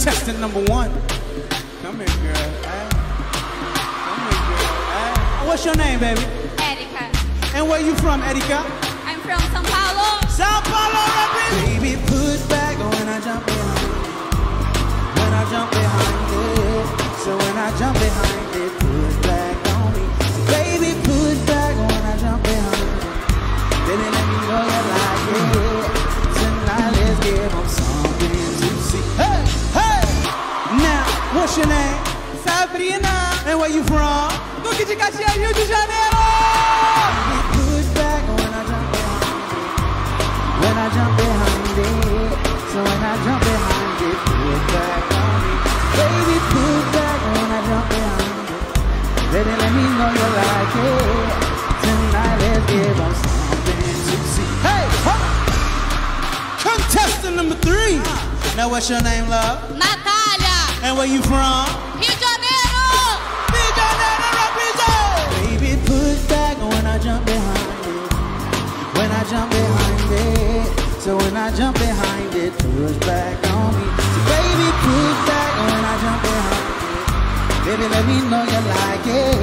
Contestant number one. Come here, girl. Hey. Come here, girl. Hey. What's your name, baby? Erika. And where you from, Erika? I'm from São Paulo. Sao Paulo, represent. Baby, put back when I jump behind it. When I jump behind it. So when I jump behind what's your name? Sabrina, And where you from? Duque de Caxias, Rio de Janeiro! Put back when I jump behind. When I jump behind it. So when I jump behind it, back on me. Baby, back when I jump behind it. Baby, let me know you like it. Tonight, let's give something to see. Hey? Contestant number three. Now, what's your name, love? Natália. Where you from? Rio de Janeiro. Baby, put back when I jump behind it. When I jump behind it. So when I jump behind it, push back on me. So baby, put back when I jump behind it. Baby, let me know you like it.